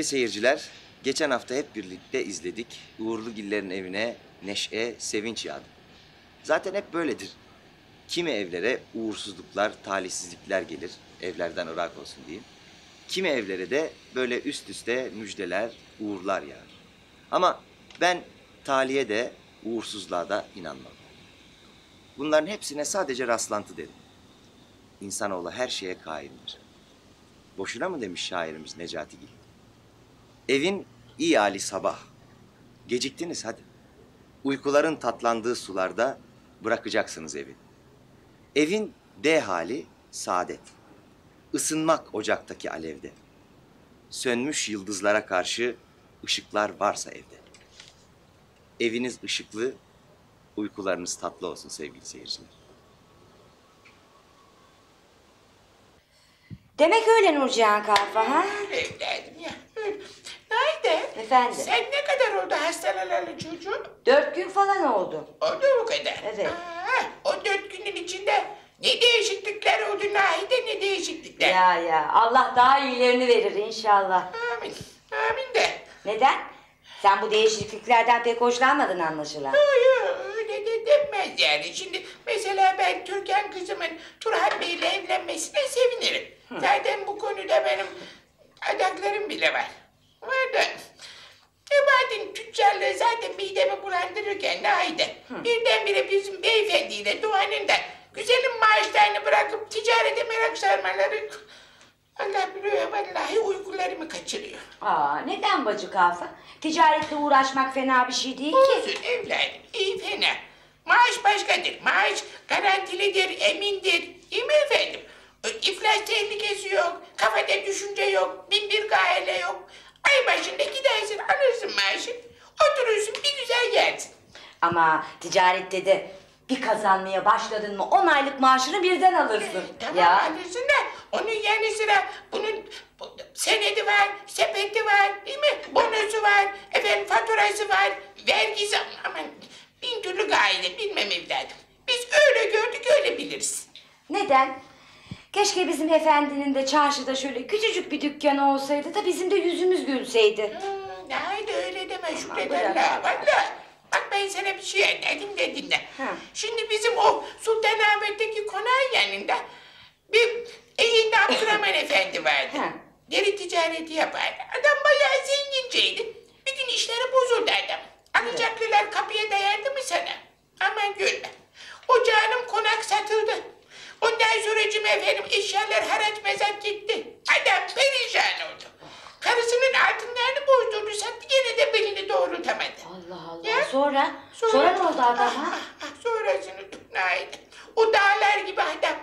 Sevgili seyirciler, geçen hafta hep birlikte izledik. Uğurlu Giller'in evine neşe, sevinç yağdı. Zaten hep böyledir. Kimi evlere uğursuzluklar, talihsizlikler gelir. Evlerden ırak olsun diyeyim. Kimi evlere de böyle üst üste müjdeler, uğurlar yağar. Ama ben talihe de uğursuzluğa da inanmam. Bunların hepsine sadece rastlantı derim. İnsanoğlu her şeye kaimdir. Boşuna mı demiş şairimiz Necati Gil? Evin iyi hali sabah. Geciktiniz hadi. Uykuların tatlandığı sularda bırakacaksınız evi. Evin D hali saadet. Isınmak ocaktaki alevde. Sönmüş yıldızlara karşı ışıklar varsa evde. Eviniz ışıklı, uykularınız tatlı olsun sevgili seyirciler. Demek öyle Nurcihan Kalfa ha? Evladım ya. Efendim? Sen ne kadar oldu hastalanalı çocuğun? Dört gün falan oldu. Oldu o kadar. Evet. Aa, o dört günün içinde ne değişiklikler oldu Nahide ne değişiklikler. Ya ya Allah daha iyilerini verir inşallah. Amin. Amin de. Neden? Sen bu değişikliklerden pek hoşlanmadın anlaşılan. Yo, öyle de denmez yani. Şimdi mesela ben Türkan kızımın Turhan Bey'le evlenmesine sevinirim. Zaten bu konuda benim adaklarım bile var. Var da Ebahattin tüccarlığı zaten midemi bulandırırken Nahide. Birdenbire bizim beyefendiyle Doğan'ın da güzelim maaşlarını bırakıp ticarete merak sarmaları Allah biliyor vallahi uykularımı kaçırıyor. Aa neden bacı Kalfa? Ticaretle uğraşmak fena bir şey değil ki. Olsun evladım, iyi fena. Maaş başkadır. Maaş garantilidir, emindir. Değil mi efendim? İflas tehlikesi yok, kafada düşünce yok, bin bir gayle yok. Ay başında gidersin, alırsın maaşı. Oturursun, bir güzel yersin. Ama ticarette de bir kazanmaya başladın mı on aylık maaşını birden alırsın. Tamam ya alırsın da onun yanı sıra bunun bu- senedi var, sepeti var, değil mi? Bonosu var, efendim faturası var, vergisi aman bin türlü gayle bilmem evladım. Biz öyle gördük öyle biliriz. neden? Keşke bizim efendinin de çarşıda şöyle küçücük bir dükkanı olsaydı da bizim de yüzümüz gülseydi. Hmm, Haydi öyle deme. Şükredar'la. Valla bak ben sana bir şey anladım de dinle. Ha. Şimdi bizim o Sultanahmet'teki konağın yanında bir elinde Abdurrahman Efendi vardı. Ha. Deri ticareti yapardı. Adam bayağı zenginceydi. Bir gün işleri bozuldu adam. Alacaklılar kapıya dayandı mı sana? Aman gülme. O canım konak satıldı. Ondan sonra efendim eşyalar haraç mezat gitti. Adam perişan oldu. Karısının altınlarını bozdurdu sattı gene de belini doğrultamadı. Allah Allah. Ya? Sonra? Sonra, ne oldu adama? Ah, ah, sonrasını Nait. O dağlar gibi adam.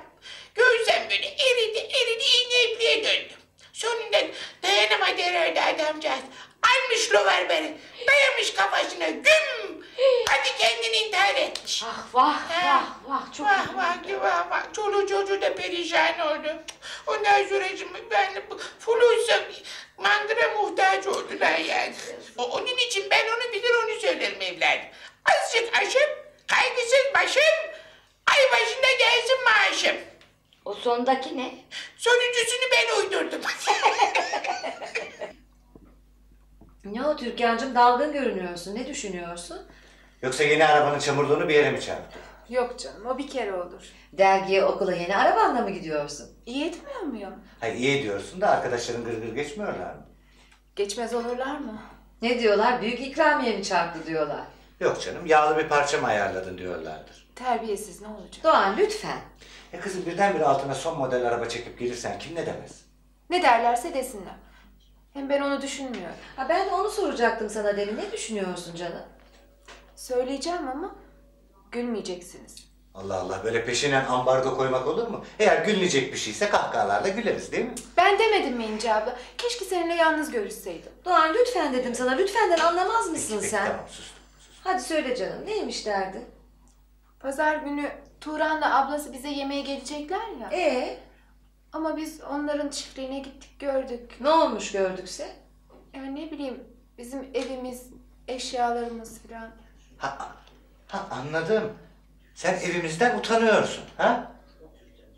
Görsem böyle eridi eridi iğne ipliğe döndü. Sonunda dayanamadı herhalde adamcağız. Almış beni, dayamış kafasına güm. Hadi kendini intihar etmiş. Ah vah vah vah çok Vah vah ki vah vah. Çoluğu çocuğu da perişan oldu. Ondan sonra şimdi ben Fulusa mandıra muhtaç oldular yani. O, onun için ben onu bilir onu söylerim evladım. Azıcık aşım, kaygısız başım, ay başında gelsin maaşım. O sondaki ne? Sonuncusunu ben uydurdum. Ne o Türkan'cığım dalgın görünüyorsun. Ne düşünüyorsun? Yoksa yeni arabanın çamurluğunu bir yere mi çarptı? Yok canım o bir kere olur. Dergiye okula yeni arabanla mı gidiyorsun? İyi etmiyor muyum? Hayır iyi diyorsun da arkadaşların gırgır geçmiyorlar mı? Geçmez olurlar mı? Ne diyorlar? Büyük ikramiye mi çarptı diyorlar. Yok canım yağlı bir parça mı ayarladın diyorlardır. Terbiyesiz ne olacak? Doğan lütfen. E kızım birdenbire altına son model araba çekip gelirsen kim ne demez? Ne derlerse desinler. Hem ben onu düşünmüyorum. Ha ben de onu soracaktım sana demin. Ne düşünüyorsun canım? Söyleyeceğim ama gülmeyeceksiniz. Allah Allah böyle peşinen ambargo koymak olur mu? Eğer gülünecek bir şeyse kahkahalarla güleriz değil mi? Ben demedim mi İnce abla? Keşke seninle yalnız görüşseydim. Doğan lütfen dedim sana. Lütfenden anlamaz mısın Peki, sen? Tamam sustum. Hadi söyle canım. Neymiş derdi? Pazar günü Turan'la ablası bize yemeğe gelecekler ya. Ee, Ama biz onların çiftliğine gittik gördük. ne olmuş gördükse? Yani ne bileyim bizim evimiz, eşyalarımız falan. Ha, ha anladım. Sen evimizden utanıyorsun ha?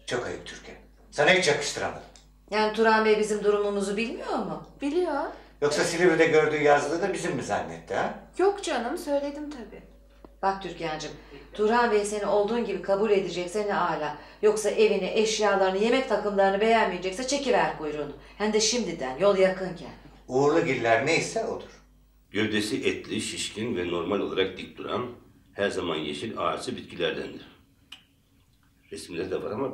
Çok ayıp Türkan. Sana hiç yakıştıramadım. Yani Turan Bey bizim durumumuzu bilmiyor mu? Biliyor. Yoksa Silivri'de gördüğü yazdığı da bizim mi zannetti ha? Yok canım söyledim tabii. Bak Türkan'cığım, Turhan Bey seni olduğun gibi kabul edecekse ne ala. Yoksa evini, eşyalarını, yemek takımlarını beğenmeyecekse çekiver kuyruğunu. Hem de şimdiden, yol yakınken. Uğurlu giller neyse odur. Gövdesi etli, şişkin ve normal olarak dik duran, her zaman yeşil ağaçlı bitkilerdendir. Resimleri de var ama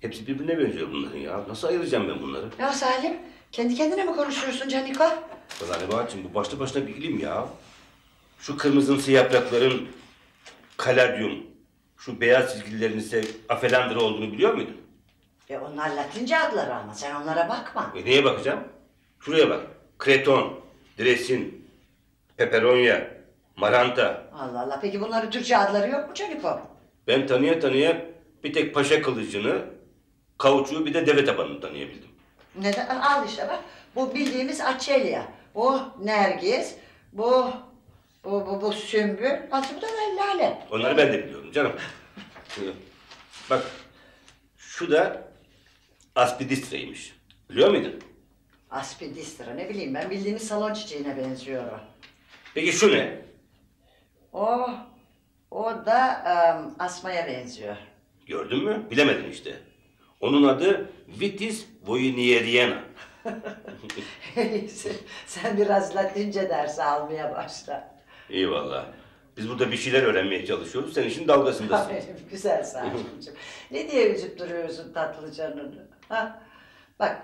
hepsi birbirine benziyor bunların ya. Nasıl ayıracağım ben bunları? Ya Salim, kendi kendine mi konuşuyorsun Canika? Valla Nebahat'cığım bu başlı başına bir ilim ya. Şu kırmızımsı yaprakların kaladyum, şu beyaz çizgilerin ise afelandra olduğunu biliyor muydun? E onlar Latince adları ama sen onlara bakma. E neye bakacağım? Şuraya bak. Kreton, dresin, peperonya, maranta. Allah Allah, peki bunların Türkçe adları yok mu Caniko? Ben tanıya tanıya bir tek paşa kılıcını, kauçuğu bir de deve tabanını tanıyabildim. Neden? Al işte bak, bu bildiğimiz Açelya, bu Nergis, bu, bu, bu, bu Sümbül, aslında bu da Lale. Onları ben de biliyorum canım. Bak, şu da aspidistreymiş. Biliyor muydun? Aspidistra, ne bileyim ben bildiğimiz salon çiçeğine benziyor o. Peki şu ne? O, o da em, asmaya benziyor. Gördün mü? Bilemedin işte. Onun adı Vitis voynieriana. Neyse, sen biraz Latince dersi almaya başla. İyi valla. Biz burada bir şeyler öğrenmeye çalışıyoruz. Sen işin dalgasındasın. Güzel Salimciğim. ne diye üzüp duruyorsun tatlı canını? Ha? Bak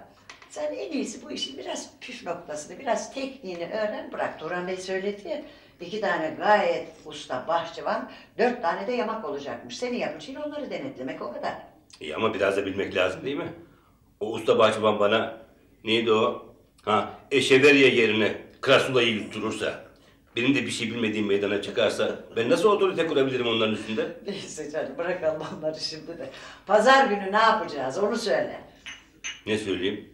sen en iyisi bu işin biraz püf noktasını, biraz tekniğini öğren bırak. Turan Bey söyledi ya, iki tane gayet usta bahçıvan, dört tane de yamak olacakmış. Senin yapacağın onları denetlemek o kadar. İyi ama biraz da bilmek lazım değil mi? O usta bahçıvan bana neydi o? Ha, eşeveriye yerine Krasula'yı yutturursa, benim de bir şey bilmediğim meydana çıkarsa ben nasıl otorite kurabilirim onların üstünde? Neyse canım bırakalım onları şimdi de. Pazar günü ne yapacağız onu söyle. Ne söyleyeyim?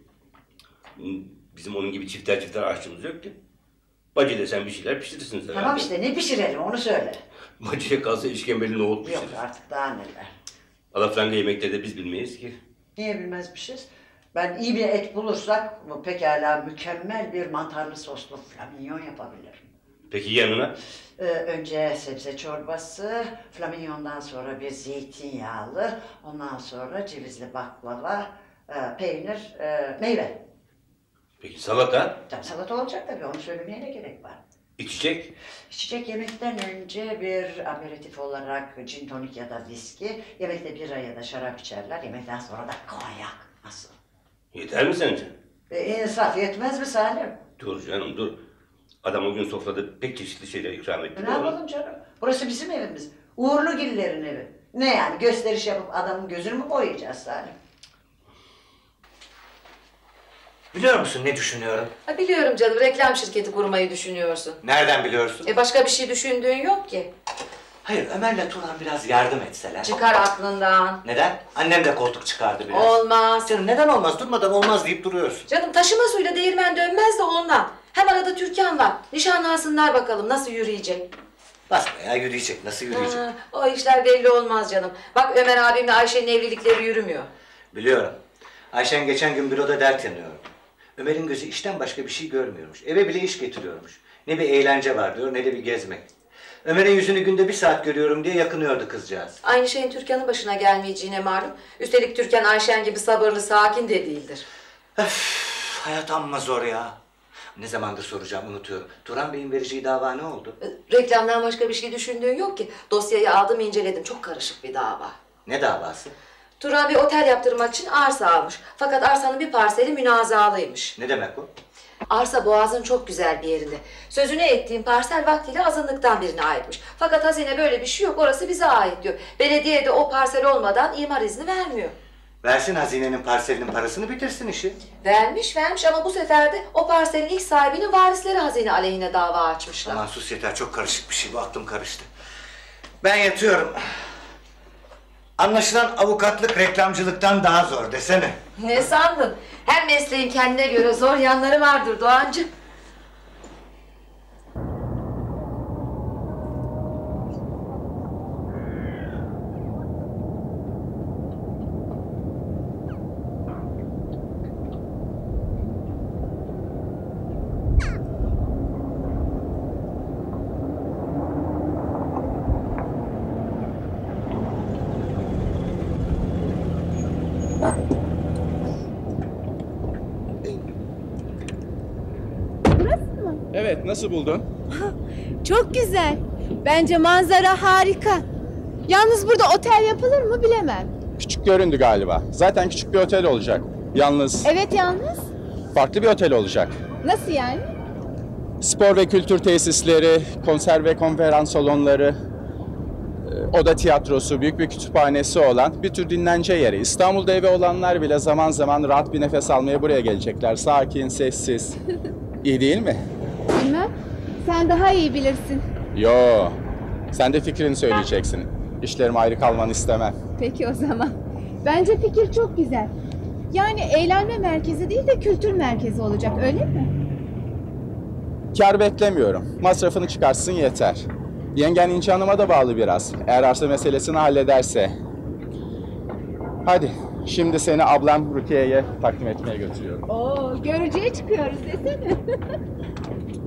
Bizim onun gibi çifter çifter aşçımız yok ki. Bacı desen bir şeyler pişirirsin sen. Tamam işte ne pişirelim onu söyle. Bacıya kalsa işkembeli nohut Yok pişirir. artık daha neler. Alafranga yemekleri de biz bilmeyiz ki. Niye bilmezmişiz? Ben iyi bir et bulursak bu pekala mükemmel bir mantarlı soslu flaminyon yapabilirim. Peki yanına? Ee, önce sebze çorbası, flaminyondan sonra bir zeytinyağlı, ondan sonra cevizli baklava, e, peynir, e, meyve. Peki salata? Tabii salata olacak tabii onu söylemeye ne gerek var? İçecek? İçecek yemekten önce bir aperatif olarak gin tonik ya da viski, yemekte bira ya da şarap içerler, yemekten sonra da konyak. Nasıl? Yeter mi sence? E, insaf yetmez mi Salim? Dur canım dur. Adam o gün sofrada pek çeşitli şeyler ikram etti. Ne yapalım canım? Burası bizim evimiz. Uğurlu Giller'in evi. Ne yani gösteriş yapıp adamın gözünü mü boyayacağız Salim? Biliyor musun ne düşünüyorum? Ha, biliyorum canım, reklam şirketi kurmayı düşünüyorsun. Nereden biliyorsun? E başka bir şey düşündüğün yok ki. Hayır Ömer'le Turan biraz yardım etseler. Çıkar aklından. Neden? Annem de koltuk çıkardı biraz. Olmaz. Canım neden olmaz? Durmadan olmaz deyip duruyorsun. Canım taşıma suyla değirmen dönmez de ondan. Hem arada Türkan var. Nişanlansınlar bakalım nasıl yürüyecek. Basma ya yürüyecek. Nasıl yürüyecek? Ha, o işler belli olmaz canım. Bak Ömer abimle Ayşe'nin evlilikleri yürümüyor. Biliyorum. Ayşen geçen gün büroda dert yanıyor. Ömer'in gözü işten başka bir şey görmüyormuş. Eve bile iş getiriyormuş. Ne bir eğlence var diyor ne de bir gezmek. Ömer'in yüzünü günde bir saat görüyorum diye yakınıyordu kızcağız. Aynı şeyin Türkan'ın başına gelmeyeceğine malum. Üstelik Türkan Ayşen gibi sabırlı, sakin de değildir. Öf, hayat amma zor ya. Ne zamandır soracağım unutuyorum. Turan Bey'in vereceği dava ne oldu? E, Reklamdan başka bir şey düşündüğün yok ki. Dosyayı aldım inceledim. Çok karışık bir dava. Ne davası? Turan bir otel yaptırmak için arsa almış. Fakat arsanın bir parseli münazalıymış. Ne demek bu? Arsa boğazın çok güzel bir yerinde. Sözünü ettiğim parsel vaktiyle azınlıktan birine aitmiş. Fakat hazine böyle bir şey yok. Orası bize ait diyor. Belediye de o parsel olmadan imar izni vermiyor. Versin hazinenin parselinin parasını bitirsin işi. Vermiş vermiş ama bu sefer de o parselin ilk sahibinin varisleri hazine aleyhine dava açmışlar. Aman sus yeter çok karışık bir şey bu aklım karıştı. Ben yatıyorum. Anlaşılan avukatlık reklamcılıktan daha zor desene. Ne sandın? Her mesleğin kendine göre zor yanları vardır Doğancığım. Nasıl buldun? Çok güzel. Bence manzara harika. Yalnız burada otel yapılır mı bilemem. Küçük göründü galiba. Zaten küçük bir otel olacak. Yalnız Evet yalnız. farklı bir otel olacak. Nasıl yani? Spor ve kültür tesisleri, konser ve konferans salonları, e, oda tiyatrosu, büyük bir kütüphanesi olan bir tür dinlence yeri. İstanbul'da evi olanlar bile zaman zaman rahat bir nefes almaya buraya gelecekler. Sakin, sessiz. İyi değil mi? Sen daha iyi bilirsin. Yo. Sen de fikrini söyleyeceksin. İşlerim ayrı kalmanı istemem. Peki o zaman. Bence fikir çok güzel. Yani eğlenme merkezi değil de kültür merkezi olacak öyle mi? Kar beklemiyorum. Masrafını çıkarsın yeter. Yengen İnci Hanım'a da bağlı biraz. Eğer arsa meselesini hallederse. Hadi, şimdi seni ablam Rukiye'ye takdim etmeye götürüyorum. Oo, görücüye çıkıyoruz desene.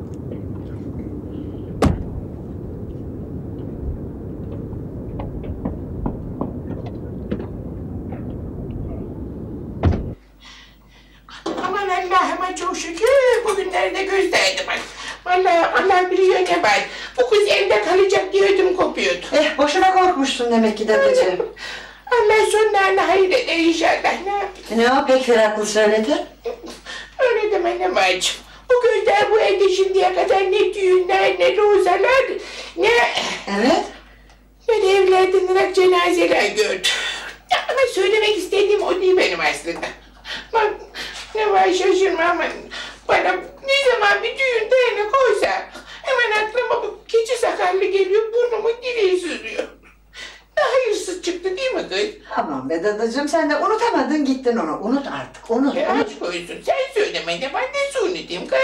bugünlerde gösterdim. Vallahi Allah biliyor ne var. Bu kız evde kalacak diye ödüm kopuyordu. Eh boşuna korkmuşsun demek ki dedeciğim. Allah sonlarını hayır eder inşallah. Ne yapayım? Ne o pek haklı söyledi. Öyle deme ne bacım. Bu gözler bu evde şimdiye kadar ne düğünler ne rozalar ne... Evet. Ne de evlerden olarak cenazeler gördüm. Ya Ama söylemek istediğim o değil benim aslında. Bak ne var şaşırma ama bana ne zaman bir düğün değnek koysa hemen aklıma bu keçi sakallı geliyor burnumun direği sızıyor. Ne hayırsız çıktı değil mi kız? Aman be dadacığım sen de unutamadın gittin onu. Unut artık unut. E unut. aşk olsun sen söylemene ben nasıl unutayım kız?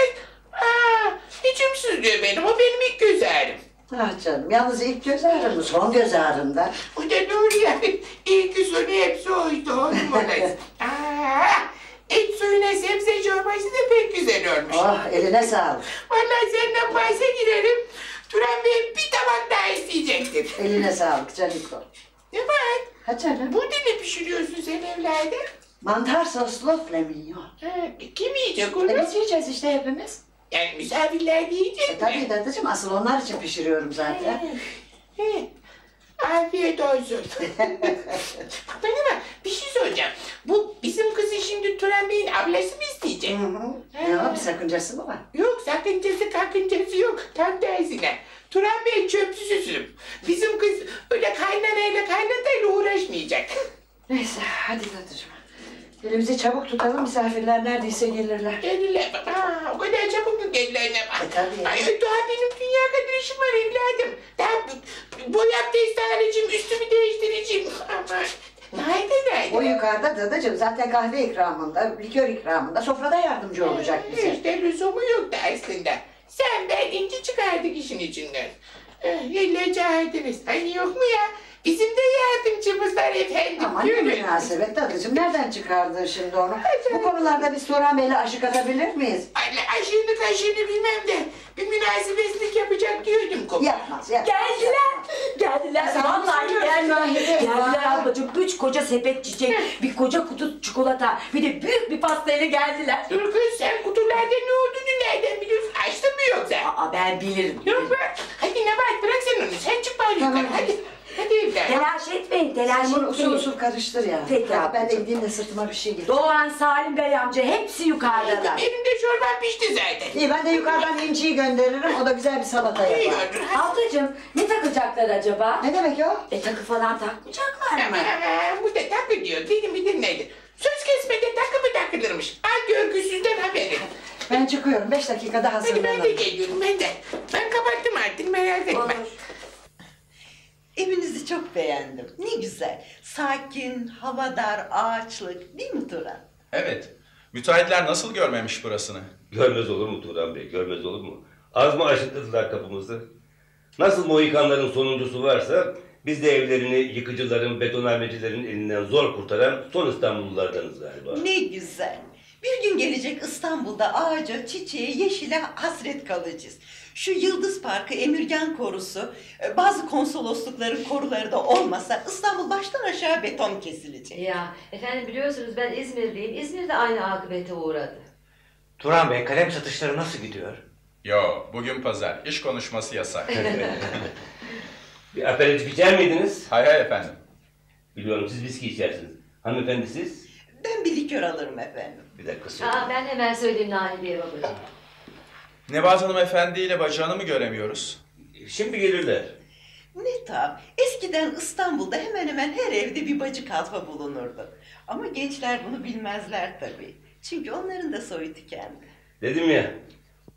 Aa, içim sızlıyor benim o benim ilk göz ağrım. Ah canım yalnız ilk göz ağrım son göz ağrımda. O da doğru yani. İlk sonu hepsi oydu orası. Aa, et suyuna sebze çorbası da pek güzel olmuş. Oh eline sağlık. Vallahi senden bahse girerim. Turan Bey bir tabak daha isteyecektir. Eline sağlık caniko. Ne var? Ha canım. Burada ne pişiriyorsun sen evlerde? Mantar soslu flamingon. Ha, kim yiyecek onu? E biz yiyeceğiz işte hepimiz. Yani misafirler yiyecek E mi? tabii dadacığım asıl onlar için pişiriyorum zaten. Evet. Afiyet olsun. Bana bak bir şey soracağım. Bu bizim kızı şimdi Turan Bey'in ablası mı isteyecek? Hı hı. O bir sakıncası mı var? Yok sakıncası kakıncası yok. Tam tersine. Turan Bey çöpsüzüm. Bizim kız öyle kaynanayla kaynatayla uğraşmayacak. Neyse hadi dadacığım. Elimizi çabuk tutalım misafirler neredeyse gelirler. Gelirler. Aa, o kadar çabuk mu gelirler ne var? E, tabii. Ay, daha benim dünya kadar işim var evladım. Daha bu- boy abdesti alacağım, üstümü değiştireceğim. Nerede nerede? O yukarıda dadacığım zaten kahve ikramında, likör ikramında sofrada yardımcı olacak bize. İşte lüzumu yoktu aslında. Sen ben inci çıkardık işin içinden. Eh, Yelle çağırdınız. Hani yok mu ya? Bizim de yardımcımız var efendim. Aman ne Görün. münasebet dadacığım nereden çıkardın şimdi onu? Bu konularda biz Turan Bey'le aşık atabilir miyiz? Ay, aşığını kaşığını bilmem de bir münasebetlik yapacak diyordum konu. Yapmaz yapmaz. Geldiler. Geldiler. Sen Vallahi söylüyorsun geldiler. Geldiler ablacığım. Üç koca sepet çiçek, bir koca kutu çikolata, bir de büyük bir pastayla geldiler. Dur kız sen kutularda ne olduğunu nereden biliyorsun? Açtın mı yoksa? Aa ben bilirim. Yok bırak. Hadi ne var bırak sen onu. Sen çık bari yukarı hadi. Hadi evladım. Telaş etmeyin, telaş Sen bunu usul etmeyin. usul karıştır ya. Peki Hadi ben de gideyim de sırtıma bir şey getir. Doğan, Salim Bey amca hepsi yukarıdalar. Benim de çorban pişti zaten. İyi ben de yukarıdan inciyi gönderirim. O da güzel bir salata İyi yapar. olur. Ablacığım ne takacaklar acaba? Ne demek o? E takı falan takmayacaklar mı? Aman bu da takı diyor. Beni mi dinledi? Söz kesmede takı mı takılırmış? Ay görgüsüzden haberi. Ben çıkıyorum. Beş dakikada Hadi ben de hazırlanırım. geliyorum ben de. Ben kapattım artık merak etme. Olur. Evinizi çok beğendim. Ne güzel. Sakin, havadar, ağaçlık. Değil mi Turan? Evet. Müteahhitler nasıl görmemiş burasını? Görmez olur mu Turan Bey? Görmez olur mu? Az mı aşıttırdılar kapımızı? Nasıl Mohikanların sonuncusu varsa biz de evlerini yıkıcıların, betonarmecilerin elinden zor kurtaran son İstanbullulardanız galiba. Ne güzel. Bir gün gelecek İstanbul'da ağaca, çiçeğe, yeşile hasret kalacağız. Şu Yıldız Parkı, Emirgan Korusu, e, bazı konsoloslukların koruları da olmasa İstanbul baştan aşağı beton kesilecek. Ya efendim biliyorsunuz ben İzmir'deyim. İzmir de aynı akıbete uğradı. Turan Bey kalem satışları nasıl gidiyor? Yo, bugün pazar. İş konuşması yasak. Bir aperatif içer miydiniz? hay hay efendim. Biliyorum siz viski içersiniz. Hanımefendi siz? Ben bir likör alırım efendim. Bir dakika söyle. Aa, ben hemen söyleyeyim Nail babacığım. Nebahat Hanım Efendi ile bacağını mı göremiyoruz? Şimdi gelirler. Ne tam. Eskiden İstanbul'da hemen hemen her evde bir bacı kalfa bulunurdu. Ama gençler bunu bilmezler tabii. Çünkü onların da soyu tükendi. Dedim ya,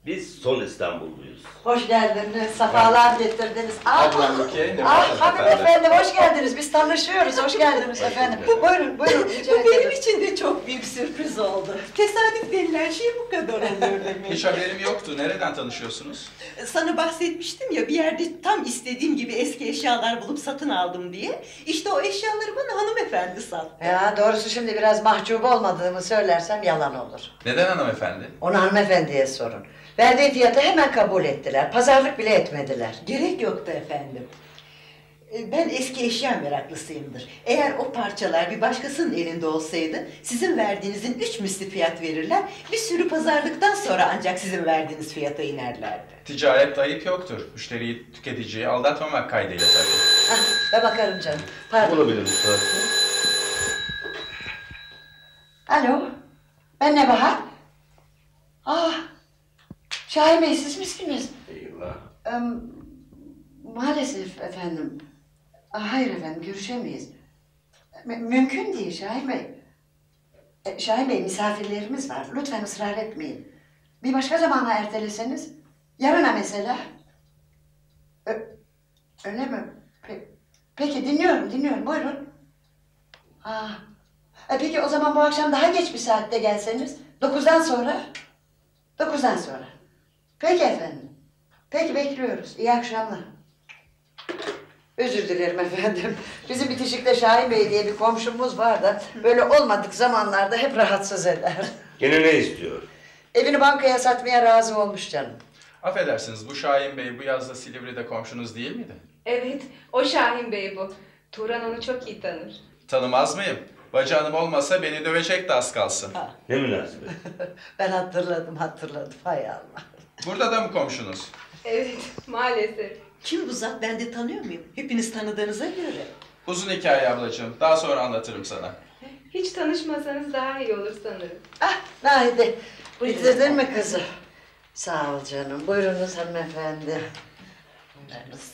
biz son İstanbulluyuz. Hoş geldiniz, sefalar getirdiniz. Aa, Ablam Rukiye, Nebahat Ah Hanım efendi. hanımefendi hoş geldiniz. Biz tanışıyoruz. Hoş geldiniz efendim. Buyurun, buyurun. rica Bu benim ederim. için de çok büyük sürpriz oldu. Tesadüf denilen şey bu kadar oluyor demek. Hiç haberim yoktu. Nereden tanışıyorsunuz? Sana bahsetmiştim ya bir yerde tam istediğim gibi eski eşyalar bulup satın aldım diye. İşte o eşyaları bana hanımefendi sattı. Ya doğrusu şimdi biraz mahcup olmadığımı söylersem yalan olur. Neden hanımefendi? Onu hanımefendiye sorun. Verdiği fiyatı hemen kabul ettiler. Pazarlık bile etmediler. Gerek yoktu efendim. E, Ben eski eşya meraklısıyımdır. Eğer o parçalar bir başkasının elinde olsaydı sizin verdiğinizin üç misli fiyat verirler. Bir sürü pazarlıktan sonra ancak sizin verdiğiniz fiyata inerlerdi. Ticaret ayıp yoktur. Müşteriyi, tüketiciyi aldatmamak kaydıyla tabii. Hah, ben bakarım canım. Pardon. Olabilir. Alo. Ben Nebahat. Ah. Şahin Bey siz misiniz? Eyvah. Em, maalesef efendim. Ah, Hayır efendim görüşemeyiz. M- mümkün değil Şahin Bey. E, Şahin Bey misafirlerimiz var. Lütfen ısrar etmeyin. Bir başka zamana erteleseniz. Yarına mesela. Ö- öyle mi? Pe- peki dinliyorum dinliyorum buyurun. Ah. E, peki o zaman bu akşam daha geç bir saatte gelseniz. Dokuzdan sonra. Dokuzdan sonra. Peki efendim. Peki bekliyoruz. İyi akşamlar. Özür dilerim efendim. Bizim bitişikte Şahin Bey diye bir komşumuz var da böyle olmadık zamanlarda hep rahatsız eder. Gene ne istiyor? Evini bankaya satmaya razı olmuş canım. Affedersiniz, bu Şahin Bey bu yazda Silivri'de komşunuz değil miydi? Evet, o Şahin Bey bu. Turan onu çok iyi tanır. Tanımaz mıyım? Bacağım olmasa beni dövecekti az kalsın. Ne münasebet. Ben hatırladım hatırladım. Hay Allah. Burada da mı komşunuz? Evet, maalesef. Kim bu zat ben de tanıyor muyum? Hepiniz tanıdığınıza göre. Uzun hikaye ablacığım. Daha sonra anlatırım sana. Hiç tanışmasanız daha iyi olur sanırım. Ah Nahide. Bitirdin mi kızı? Sağ ol canım. Buyurunuz hanımefendi. Buyurunuz.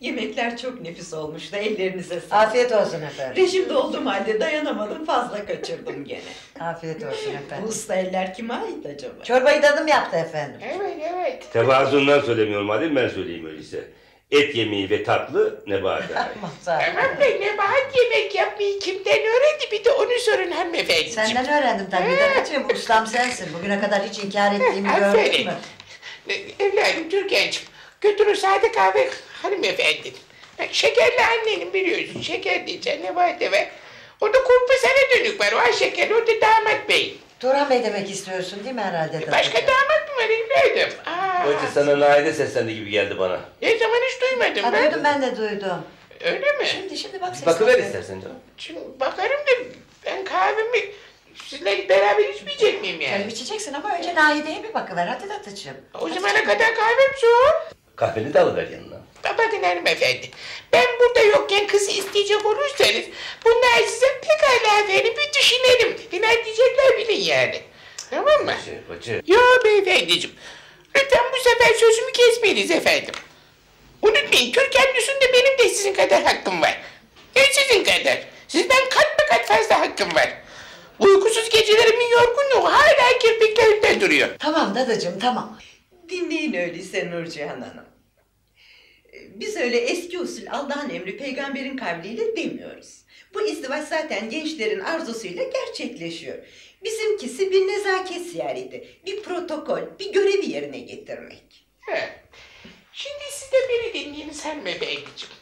Yemekler çok nefis olmuştu. Ellerinize sağlık. Afiyet olsun efendim. Rejimde olduğum halde dayanamadım fazla kaçırdım gene. Afiyet olsun Bu efendim. usta eller kime ait acaba? Çorbayı dadım yaptı efendim. Evet evet. Tevazundan söylemiyorum hadi ben söyleyeyim öyleyse. Et yemeği ve tatlı Nebahat'e ait. Tamam da Nebahat yemek yapmayı kimden öğrendi bir de onu sorun hanımefendiciğim. Senden öğrendim tabii Dedeciğim. Ustam sensin. Bugüne kadar hiç inkar ettiğimi gördün Aferin. mü? Evladım Türkan'cığım götürür sade kahve hanımefendi. Ha, Şekerli annenin biliyorsun şeker diyeceksin Nebahat'e ver. O da kurpu sana dönük var o ay şeker o da damat bey. Turan Bey demek istiyorsun değil mi herhalde? E, Başka damat mı var evladım? Aa, Bacı sana Naide seslendi gibi geldi bana. Ne zaman hiç duymadım Ha, ben. duydum ben de duydum. Öyle mi? Şimdi şimdi bak Bakıver seslendim. istersen canım. Şimdi bakarım da ben kahvemi sizle beraber içmeyecek miyim yani? Canım içeceksin ama önce Nahide'ye bir bakıver hadi Datıcığım. O zamana kadar kahvem soğuk. Kahveni de alıver yanına. Bakın hanımefendi, ben burada yokken kızı isteyecek olursanız bunlar size pekala efendim bir düşünelim. Neler diyecekler bilin yani. Tamam mı? Bacı, bacı. Yo beyefendiciğim, lütfen bu sefer sözümü kesmeyiniz efendim. Unutmayın Türkan üstünde benim de sizin kadar hakkım var. Ne sizin kadar? Sizden kat be kat fazla hakkım var. Uykusuz gecelerimin yorgunluğu hala kirpiklerimde duruyor. Tamam Dadıcığım tamam. Dinleyin öyleyse Nurcihan Hanım. Biz öyle eski usul Allah'ın emri peygamberin kavliyle demiyoruz. Bu izdivaç zaten gençlerin arzusuyla gerçekleşiyor. Bizimkisi bir nezaket ziyareti, bir protokol, bir görevi yerine getirmek. He. Şimdi siz de beni dinleyiniz hanımefendiciğim.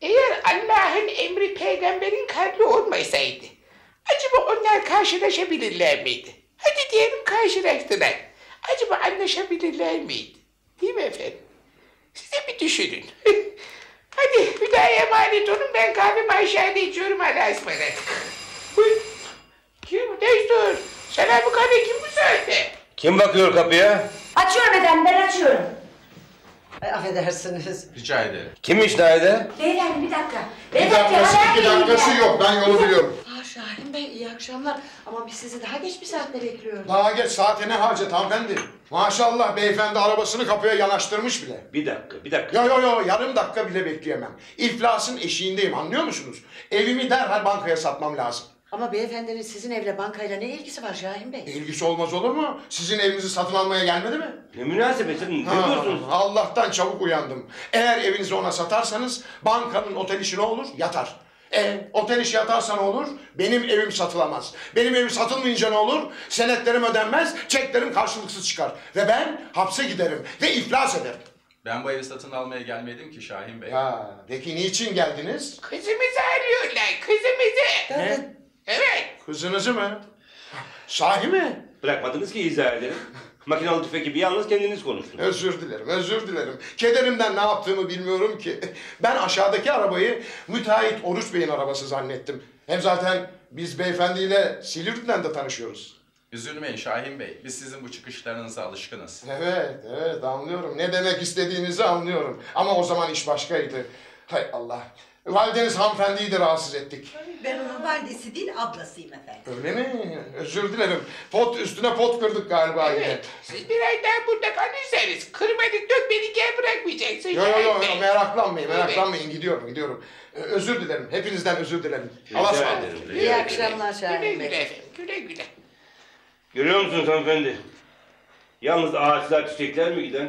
Eğer Allah'ın emri peygamberin kalbi olmasaydı, acaba onlar karşılaşabilirler miydi? Hadi diyelim karşılaştılar. Acaba anlaşabilirler miydi? Değil mi efendim? Siz de bir düşünün. Hadi bir daha emanet olun ben kahvemi aşağıda içiyorum Allah'a ısmarladık. Buyurun. Kim? Destur. Aleyküm bu saatte. Kim bakıyor kapıya? Açıyorum efendim ben açıyorum. Ay, affedersiniz. Rica ederim. Kimmiş Naide? Beyefendi bir dakika. Bir Beyefendi dakikası, haber iki dakikası yok. Ben yolu biliyorum. Bey iyi akşamlar. Ama biz sizi daha geç bir saatte bekliyoruz. Daha geç saate ne hacet hanımefendi? Maşallah beyefendi arabasını kapıya yanaştırmış bile. Bir dakika, bir dakika. Yo yo yo yarım dakika bile bekleyemem. İflasın eşiğindeyim anlıyor musunuz? Evimi derhal bankaya satmam lazım. Ama beyefendinin sizin evle bankayla ne ilgisi var Şahin Bey? İlgisi olmaz olur mu? Sizin evinizi satın almaya gelmedi mi? Ne münasebet ne Ha, diyorsunuz? Allah'tan çabuk uyandım. Eğer evinizi ona satarsanız bankanın otel işi ne olur? Yatar. E, otel işi yatarsa ne olur? Benim evim satılamaz. Benim evim satılmayınca ne olur? Senetlerim ödenmez, çeklerim karşılıksız çıkar. Ve ben hapse giderim ve iflas ederim. Ben bu evi satın almaya gelmedim ki Şahin Bey. Ha, peki niçin geldiniz? Kızımızı arıyorlar, kızımızı. Ne? Evet. Kızınızı mı? Sahi mi? Bırakmadınız ki izah edelim. Makinalı tüfek gibi yalnız kendiniz konuştunuz. Özür dilerim, özür dilerim. Kederimden ne yaptığımı bilmiyorum ki. Ben aşağıdaki arabayı müteahhit Oruç Bey'in arabası zannettim. Hem zaten biz beyefendiyle Silivri'den de tanışıyoruz. Üzülmeyin Şahin Bey. Biz sizin bu çıkışlarınıza alışkınız. Evet, evet anlıyorum. Ne demek istediğinizi anlıyorum. Ama o zaman iş başkaydı. Hay Allah. Valideniz hanımefendiyi de rahatsız ettik. Ben onun validesi değil ablasıyım efendim. Öyle mi? Özür dilerim. Pot üstüne pot kırdık galiba yine. Evet. Siz biraz daha burada kalırsanız kırmadık dökmedik yer bırakmayacaksın. Yo yo yo, yo meraklanmayın, Evet. meraklanmayın. Gidiyorum, gidiyorum. Ee, Özür dilerim. Hepinizden özür dilerim. Allah'a ısmarladık. İyi akşamlar Güle Şahin güle Bey. efendim, güle güle. Görüyor musunuz hanımefendi? Yalnız ağaçlar, çiçekler mi giden?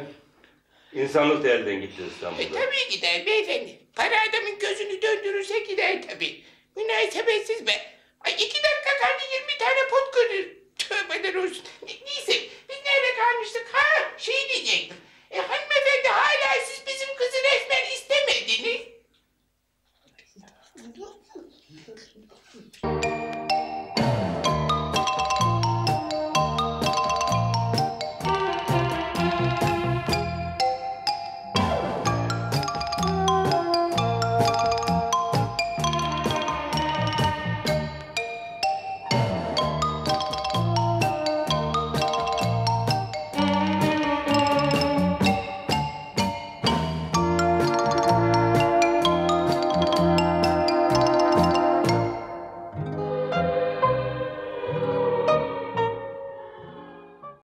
İnsanlık da elden gitti E İstanbul'da. tabii gider beyefendi. Para adamın gözünü döndürürse gider tabii. Münasebetsiz be. Ay iki dakika kaldı yirmi tane pot kırır. Tövbeler olsun. Ne- Neyse biz nerede